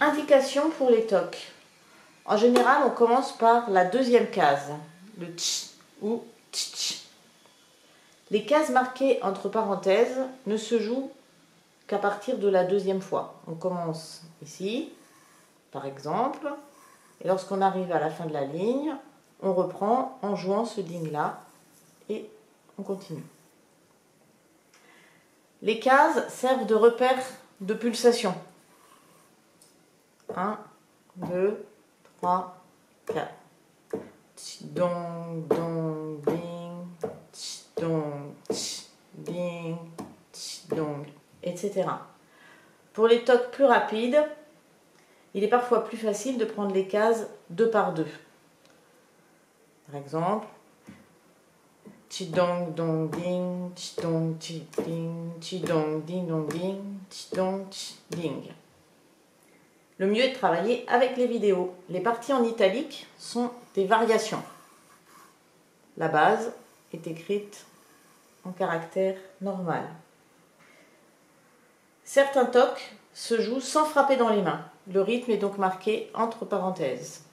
Indication pour les tocs. En général, on commence par la deuxième case, le tch ou tch. Les cases marquées entre parenthèses ne se jouent qu'à partir de la deuxième fois. On commence ici, par exemple, et lorsqu'on arrive à la fin de la ligne, on reprend en jouant ce ding-là et on continue. Les cases servent de repère de pulsation. 1, 2, 3, 4. Dong, dong, ding, dong, ding, dong, etc. Pour les tocs plus rapides, il est parfois plus facile de prendre les cases deux par deux. Par exemple, dong dong ding, dong ding, dong ding dong ding, dong ding. Le mieux est de travailler avec les vidéos. Les parties en italique sont des variations. La base est écrite en caractère normal. Certains tocs se jouent sans frapper dans les mains. Le rythme est donc marqué entre parenthèses.